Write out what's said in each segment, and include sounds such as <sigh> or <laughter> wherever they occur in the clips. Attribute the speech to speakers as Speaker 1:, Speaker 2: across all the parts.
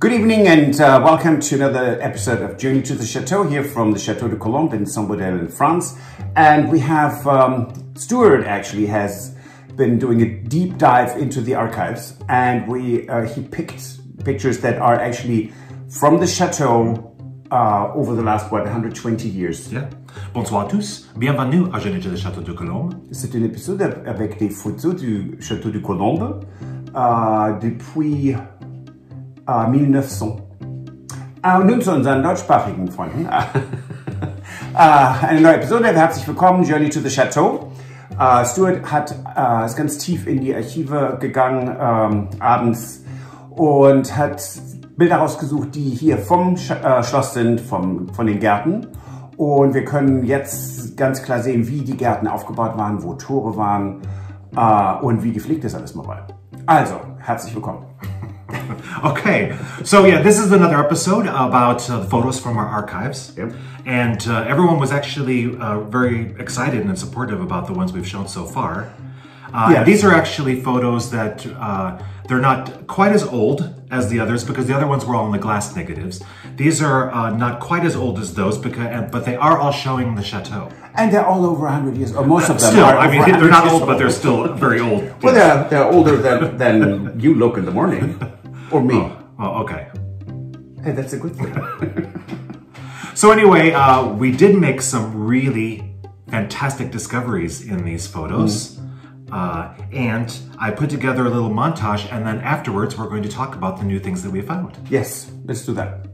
Speaker 1: Good evening and uh, welcome to another episode of Journey to the Chateau here from the Chateau de Colombe in Saint-Baudel in France. And we have, um, Stuart actually has been doing a deep dive into the archives and we uh, he picked pictures that are actually from the Chateau uh, over the last, what, 120 years.
Speaker 2: Yeah. Bonsoir à tous, bienvenue à Journey to the Chateau de Colombe.
Speaker 1: C'est un épisode avec des photos du Château de Colombe äh, depuis 1900. Äh, nun zu unseren deutschsprachigen Freunden. äh, <laughs> eine neue Episode, herzlich willkommen, Journey to the Chateau. Äh, Stuart hat, äh, ist ganz tief in die Archive gegangen ähm, abends und hat Bilder rausgesucht, die hier vom Sch äh, Schloss sind, vom, von den Gärten. Und wir können jetzt ganz klar sehen, wie die Gärten aufgebaut waren, wo Tore waren äh, und wie gepflegt ist alles mal war. Also, herzlich willkommen. <laughs>
Speaker 2: okay, so yeah, this is another episode about uh, photos from our archives.
Speaker 1: Yep.
Speaker 2: And uh, everyone was actually uh, very excited and supportive about the ones we've shown so far. Uh,
Speaker 1: Yes.
Speaker 2: These are actually photos that uh, they're not quite as old as the others because the other ones were all in the glass negatives. These are uh, not quite as old as those, because, and- but they are all showing the chateau.
Speaker 1: And they're all over 100 years, or most of them
Speaker 2: Still,
Speaker 1: are
Speaker 2: I mean, they're not
Speaker 1: years
Speaker 2: old, but they're still very old.
Speaker 1: Well, they're, they're older than, than you look in the morning, <laughs> or me.
Speaker 2: Oh, okay.
Speaker 1: Hey, that's a good thing. <laughs>
Speaker 2: So anyway, uh, we did make some really fantastic discoveries in these photos. Uh, and I put together a little montage, and then afterwards, we're going to talk about the new things that we found.
Speaker 1: yes, let's do that.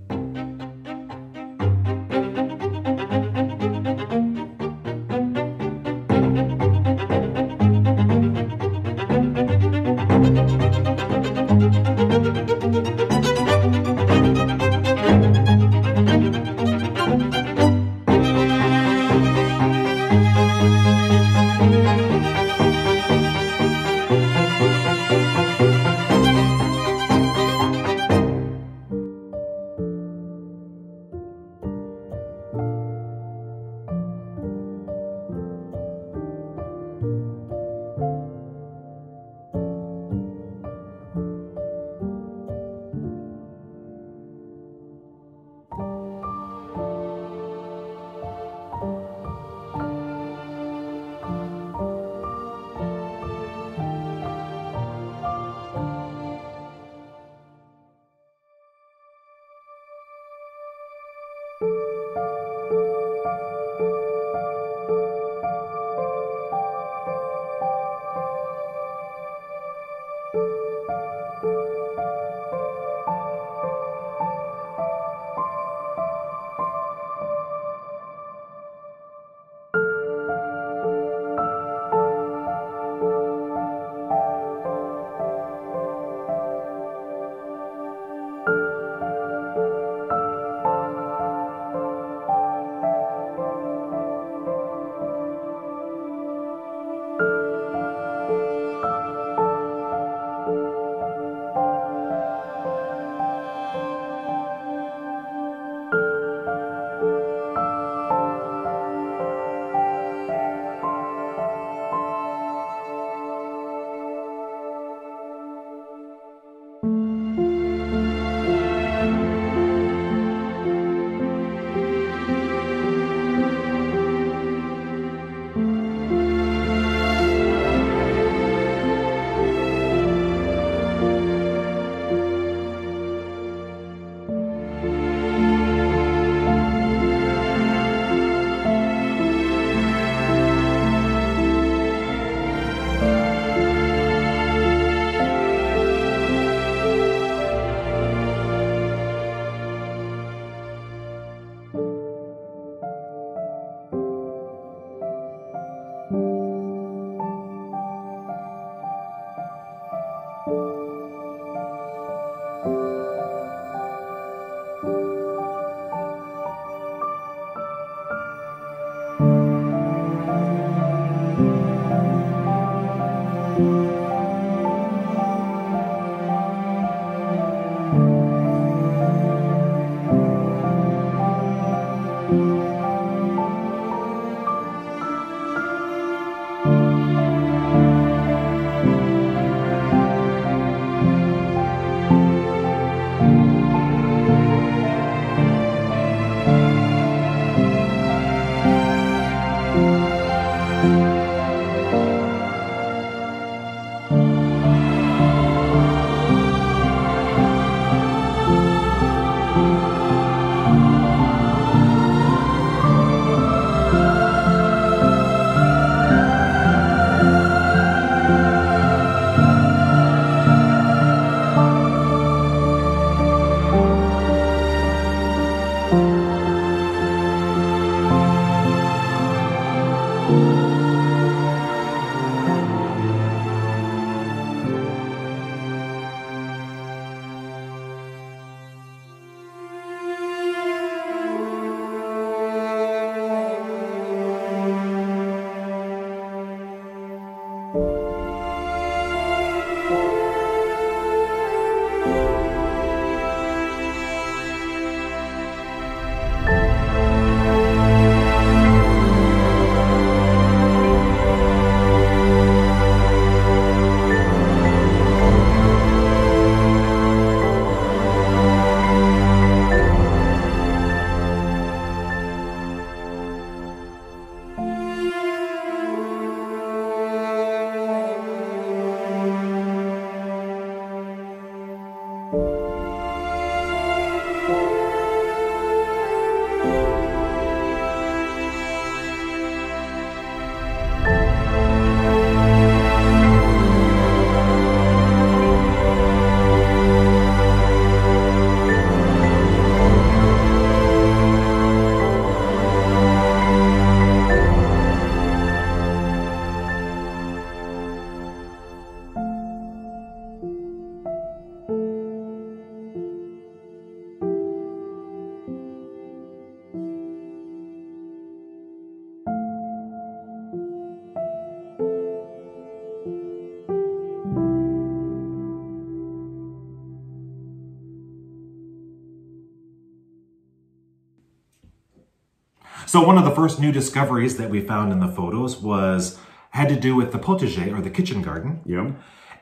Speaker 2: So one of the first new discoveries that we found in the photos was had to do with the potager or the kitchen garden.
Speaker 1: Yeah.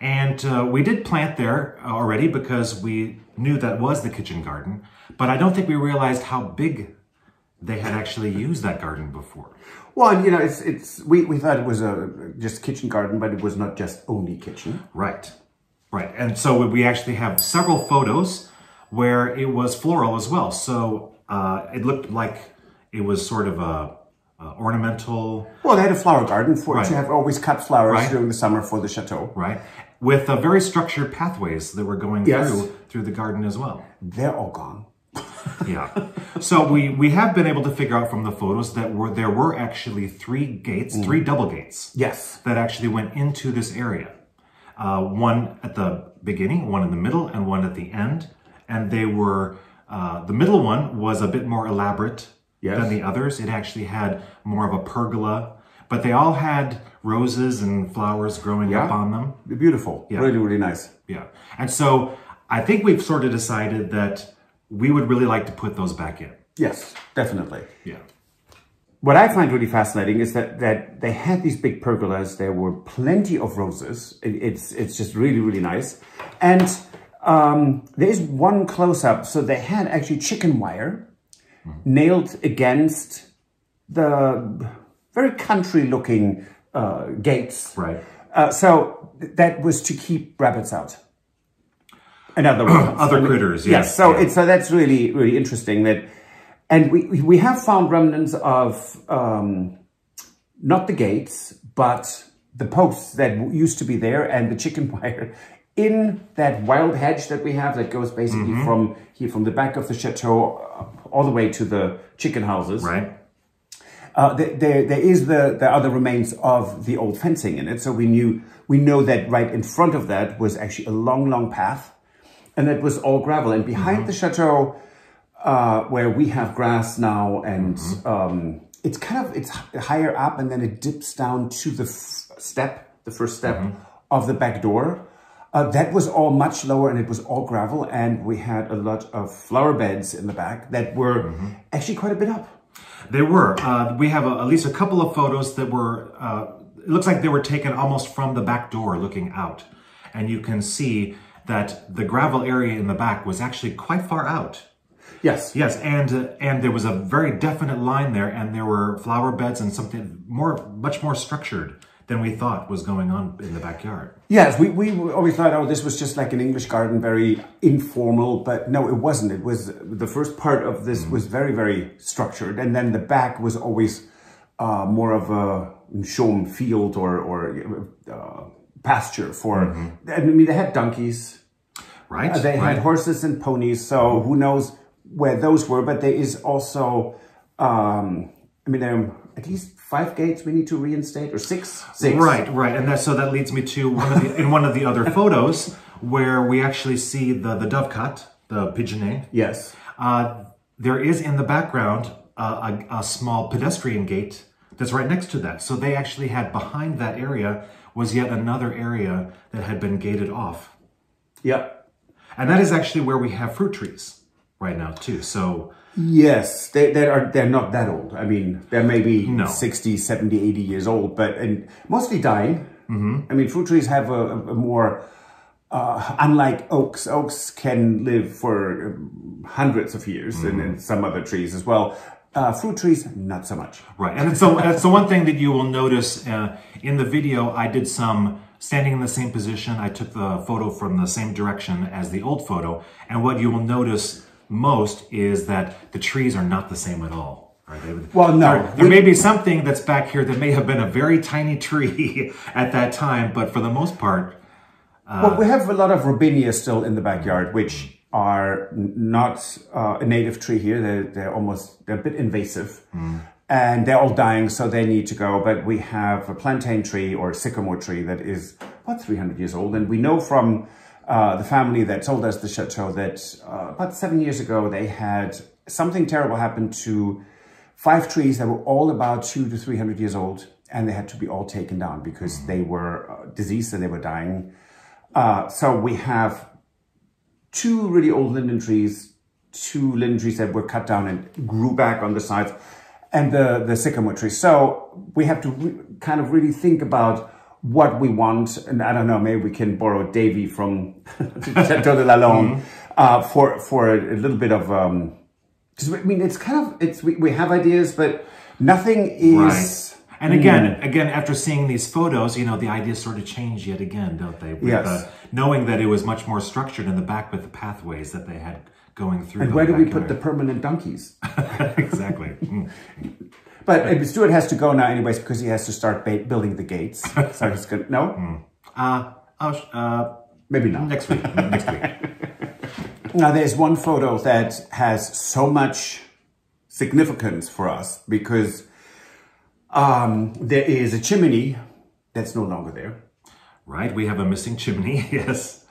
Speaker 2: And uh, we did plant there already because we knew that was the kitchen garden, but I don't think we realized how big they had actually used that garden before.
Speaker 1: Well, you know, it's it's we, we thought it was a just kitchen garden, but it was not just only kitchen.
Speaker 2: Right, right. And so we actually have several photos where it was floral as well. So uh, it looked like it was sort of a, a ornamental.
Speaker 1: Well, they had a flower garden for
Speaker 2: Right.
Speaker 1: to have always cut flowers
Speaker 2: Right.
Speaker 1: during the summer for the chateau.
Speaker 2: Right, with uh, very structured pathways that were going
Speaker 1: Yes.
Speaker 2: through through the garden as well.
Speaker 1: They're all gone. <laughs>
Speaker 2: Yeah. So we we have been able to figure out from the photos that were there were actually three gates, three double gates
Speaker 1: Yes.
Speaker 2: that actually went into this area. Uh, one at the beginning, one in the middle, and one at the end. And they were uh, the middle one was a bit more elaborate
Speaker 1: Yes.
Speaker 2: than the others. It actually had more of a pergola, but they all had roses and flowers growing up on them.
Speaker 1: Beautiful.
Speaker 2: Yeah.
Speaker 1: Really, really nice.
Speaker 2: Yeah. And so I think we've sort of decided that we would really like to put those back in.
Speaker 1: Yes, definitely.
Speaker 2: Yeah.
Speaker 1: What I find really fascinating is that that they had these big pergolas. There were plenty of roses. It, it's it's just really really nice. And um, there is one close up. So they had actually chicken wire nailed against the very country looking uh, gates.
Speaker 2: Right.
Speaker 1: Uh, so that was to keep rabbits out. And other. <clears throat>
Speaker 2: Other
Speaker 1: mean,
Speaker 2: critters,
Speaker 1: Yes.
Speaker 2: yes,
Speaker 1: So
Speaker 2: yeah.
Speaker 1: it's so that's really really interesting that, and we we have found remnants of um, not the gates but the posts that used to be there and the chicken <laughs> wire in that wild hedge that we have that goes basically
Speaker 2: Mm-hmm.
Speaker 1: from here from the back of the chateau uh, all the way to the chicken houses.
Speaker 2: Right.
Speaker 1: Uh, there, there, there is the, the other remains of the old fencing in it. So we knew, we know that right in front of that was actually a long, long path and it was all gravel. And behind the chateau, uh, where we have grass now and, um, it's kind of, it's higher up and then it dips down to the f- step, the first step of the back door. Uh, that was all much lower and it was all gravel and we had a lot of flower beds in the back that were actually quite a bit up.
Speaker 2: They were. Uh, we have a, at least a couple of photos that were, uh, it looks like they were taken almost from the back door looking out. And you can see that the gravel area in the back was actually quite far out.
Speaker 1: Yes.
Speaker 2: Yes, and uh, and there was a very definite line there, and there were flower beds and something more, much more structured than we thought was going on in the backyard.
Speaker 1: Yes, we, we always thought, oh, this was just like an English garden, very informal, but no, it wasn't. It was, the first part of this was very, very structured. And then the back was always uh, more of a shown field or, or uh, pasture for, I mean, they had donkeys,
Speaker 2: Right?
Speaker 1: Uh, they
Speaker 2: right.
Speaker 1: had horses and ponies, so who knows where those were, but there is also, um, I mean, are at least five gates we need to reinstate, or six? Six.
Speaker 2: Right, right, and that so that leads me to one of the in one of the other <laughs> photos where we actually see the the dovecot, the pigeonnier.
Speaker 1: Yes.
Speaker 2: Uh, there is in the background uh, a, a small pedestrian gate that's right next to that. So they actually had behind that area was yet another area that had been gated off,
Speaker 1: Yeah.
Speaker 2: and that is actually where we have fruit trees right now too. So
Speaker 1: Yes, they, they are, they're not that old. I mean, they're maybe
Speaker 2: No.
Speaker 1: 60, 70, 80 years old, but and mostly dying. Mm-hmm. I mean, fruit trees have a, a more, uh, unlike oaks, oaks can live for um, hundreds of years and, and some other trees as well. Uh, fruit trees, not so much.
Speaker 2: Right, and so that's the one thing that you will notice uh, in the video. I did some standing in the same position. I took the photo from the same direction as the old photo. And what you will notice most is that the trees are not the same at all. Right? They,
Speaker 1: Well, no.
Speaker 2: There, there may be something that's back here that may have been a very tiny tree <laughs> at that time, but for the most part, uh,
Speaker 1: well, we have a lot of robinia still in the backyard, mm-hmm. which are not uh, a native tree here. They're, they're almost, they're a bit invasive. Mm-hmm. And they're all dying, so they need to go. But we have a plantain tree or a sycamore tree that is about 300 years old. And we know from uh, the family that told us the chateau that uh, about seven years ago, they had something terrible happen to five trees that were all about two to 300 years old. And they had to be all taken down because they were uh, diseased and they were dying. Uh, so we have two really old linden trees, two linden trees that were cut down and grew back on the sides, and the, the sycamore tree. So we have to kind of really think about what we want. And I don't know, maybe we can borrow Davy from <laughs> Chateau de Lalande uh, for, for a, a little bit of, um, cause I mean, it's kind of, it's, we, we have ideas, but nothing is...
Speaker 2: And again, again, after seeing these photos, you know, the ideas sort of change yet again, don't they? With,
Speaker 1: Yes.
Speaker 2: uh, knowing that it was much more structured in the back with the pathways that they had going through.
Speaker 1: And where do we put the permanent donkeys? <laughs>
Speaker 2: exactly. Mm.
Speaker 1: But uh, Stuart has to go now anyways because he has to start building the gates. <laughs> So he's going to, no?
Speaker 2: Uh, oh, uh,
Speaker 1: Maybe not.
Speaker 2: next week. <laughs> next week.
Speaker 1: Now, there's one photo that has so much significance for us because um, there is a chimney that's no longer there.
Speaker 2: Right. We have a missing chimney. <laughs> yes.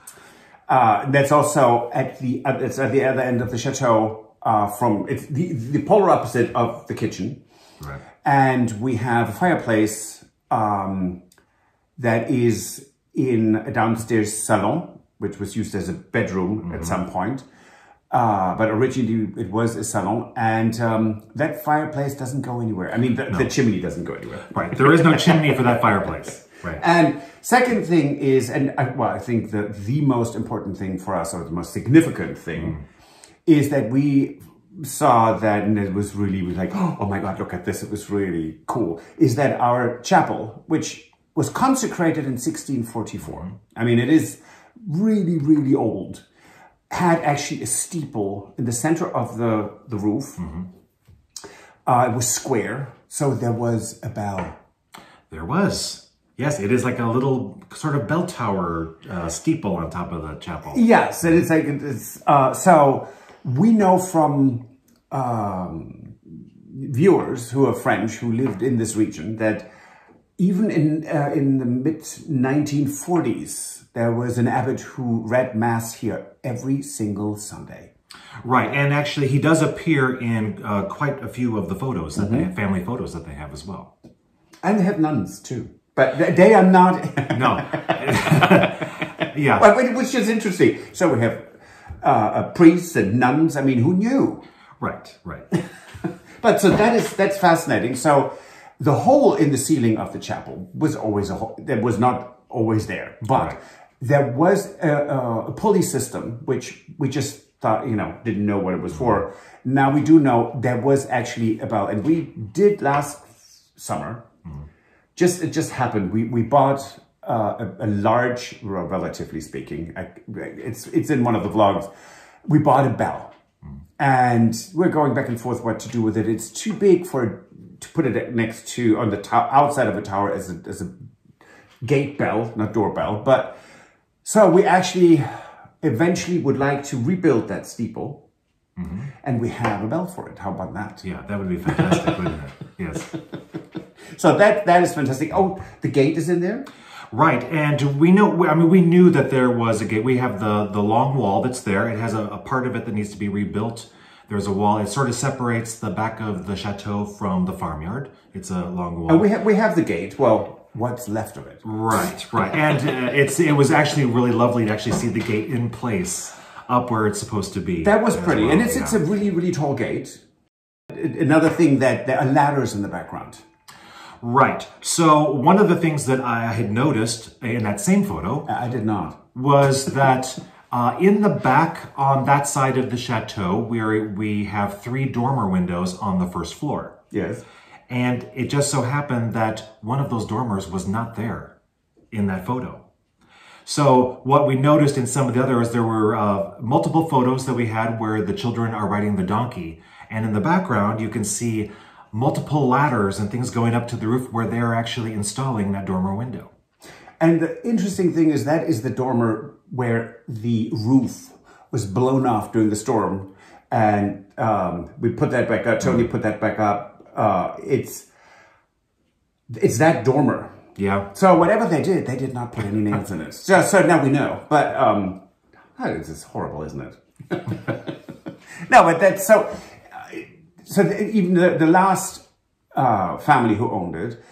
Speaker 1: Uh, that's also at the uh, it's at the other end of the chateau. Uh, from it's the the polar opposite of the kitchen,
Speaker 2: Right.
Speaker 1: and we have a fireplace um, that is in a downstairs salon, which was used as a bedroom at some point. Uh, but originally it was a salon, and um, that fireplace doesn't go anywhere. I mean, the, the chimney doesn't go anywhere.
Speaker 2: Right. There is no chimney for that fireplace. <laughs> Right.
Speaker 1: And second thing is, and I, well, I think the the most important thing for us, or the most significant thing, is that we saw that, and it was really like, <gasps> oh my God, look at this! It was really cool. Is that our chapel, which was consecrated in 1644? I mean, it is really, really old. Had actually a steeple in the center of the the roof. Uh, it was square, so there was a bell.
Speaker 2: There was. Yes, it is like a little sort of bell tower uh, steeple on top of the chapel.
Speaker 1: Yes, and it's like it's uh, so we know from um, viewers who are French who lived in this region that even in uh, in the mid 1940s there was an abbot who read mass here every single Sunday.
Speaker 2: Right, and actually, he does appear in uh, quite a few of the photos that they family photos that they have as well.
Speaker 1: And they have nuns too, but they are not.
Speaker 2: No, <laughs> <laughs> yeah,
Speaker 1: which is interesting. So we have uh, priests and nuns. I mean, who knew?
Speaker 2: right, right. <laughs>
Speaker 1: But so that is that's fascinating. So the hole in the ceiling of the chapel was always a hole. That was not always there, but
Speaker 2: Right.
Speaker 1: there was a, a, a pulley system which we just thought you know didn't know what it was for. Now we do know there was actually a bell, and we did last summer. Just it just happened. We we bought. Uh, a, a large, well, relatively speaking, I, it's it's in one of the vlogs. We bought a bell, and we're going back and forth what to do with it. It's too big for to put it next to on the to- outside of a tower as a as a gate bell, not doorbell. But so we actually eventually would like to rebuild that steeple, and we have a bell for it. How about that?
Speaker 2: Yeah, that would be fantastic, wouldn't it? Yes. <laughs>
Speaker 1: So that that is fantastic. Oh, the gate is in there.
Speaker 2: Right, and we know, I mean, we knew that there was a gate. We have the, the long wall that's there. It has a, a part of it that needs to be rebuilt. There's a wall. It sort of separates the back of the chateau from the farmyard. It's a long wall.
Speaker 1: And we have we have the gate. Well, what's left of it?
Speaker 2: Right, right, and uh, it's it was actually really lovely to actually see the gate in place up where it's supposed to be.
Speaker 1: That was pretty,
Speaker 2: well,
Speaker 1: and it's it's a really really tall gate. Another thing that there are ladders in the background.
Speaker 2: Right. So one of the things that I had noticed in that same photo
Speaker 1: I did not.
Speaker 2: was that uh, in the back on that side of the chateau, where we have three dormer windows on the first floor.
Speaker 1: Yes.
Speaker 2: And it just so happened that one of those dormers was not there in that photo. So what we noticed in some of the others, there were uh, multiple photos that we had where the children are riding the donkey. And in the background, you can see multiple ladders and things going up to the roof where they're actually installing that dormer window.
Speaker 1: And the interesting thing is that is the dormer where the roof was blown off during the storm. And um, we put that back up. Tony put that back up. Uh, it's it's that dormer.
Speaker 2: Yeah.
Speaker 1: So whatever they did, they did not put any nails in it. <laughs> So, so now we know. But um, it's just horrible, isn't it? <laughs> no, but that's so. So the, even the, the last uh, family who owned it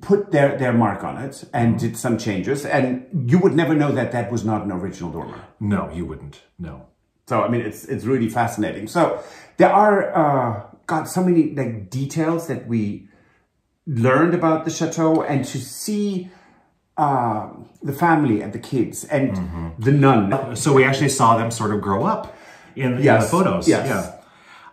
Speaker 1: put their, their mark on it and did some changes, and you would never know that that was not an original dormer.
Speaker 2: No, you wouldn't. No.
Speaker 1: So I mean, it's it's really fascinating. So there are uh, God so many like details that we learned about the chateau, and to see uh, the family and the kids and the nun.
Speaker 2: So we actually saw them sort of grow up in, in the photos.
Speaker 1: yes.
Speaker 2: Yeah.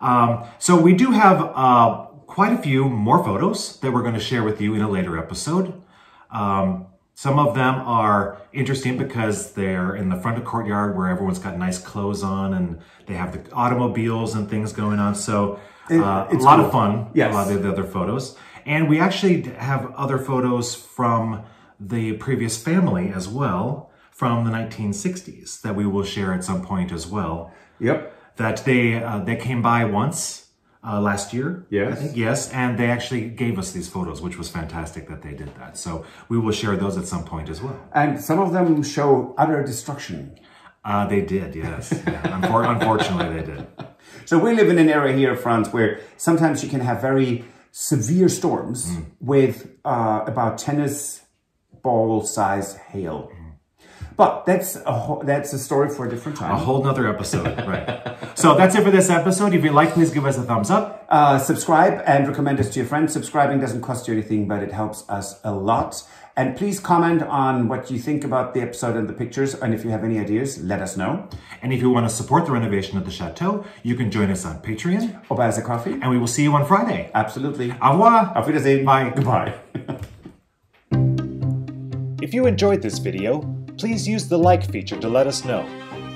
Speaker 2: Um, so we do have uh, quite a few more photos that we're going to share with you in a later episode. Um, some of them are interesting because they're in the front of courtyard where everyone's got nice clothes on and they have the automobiles and things going on. So uh, a lot
Speaker 1: cool.
Speaker 2: of fun.
Speaker 1: Yes.
Speaker 2: A lot of the other photos. And we actually have other photos from the previous family as well from the 1960s that we will share at some point as well.
Speaker 1: Yep.
Speaker 2: That they uh, they came by once uh, last year.
Speaker 1: Yes.
Speaker 2: I think yes, and they actually gave us these photos, which was fantastic that they did that. So we will share those at some point as well.
Speaker 1: And some of them show utter destruction.
Speaker 2: Uh, they did, yes. <laughs> Yeah, unfor- unfortunately, they did.
Speaker 1: So we live in an area here, in France, where sometimes you can have very severe storms with uh, about tennis ball size hail. But that's a ho- that's a story for a different time.
Speaker 2: A whole nother episode, <laughs> right? So that's it for this episode. If you like, please give us a thumbs up.
Speaker 1: Uh, subscribe and recommend us to your friends. Subscribing doesn't cost you anything, but it helps us a lot. And please comment on what you think about the episode and the pictures. And if you have any ideas, let us know.
Speaker 2: And if you want to support the renovation of the chateau, you can join us on Patreon.
Speaker 1: Or buy us a coffee.
Speaker 2: And we will see you on Friday.
Speaker 1: Absolutely.
Speaker 2: Au revoir.
Speaker 1: Auf Wiedersehen.
Speaker 2: Bye.
Speaker 1: Goodbye. <laughs>
Speaker 3: If you enjoyed this video, please use the like feature to let us know.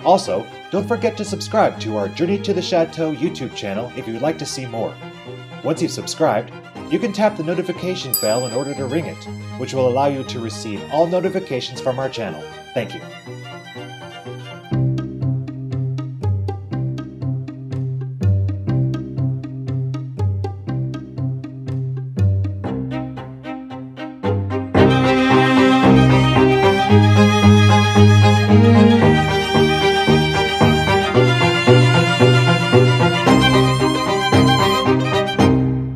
Speaker 3: Also, don't forget to subscribe to our Journey to the Chateau YouTube channel if you'd like to see more. Once you've subscribed, you can tap the notification bell in order to ring it, which will allow you to receive all notifications from our channel. Thank you.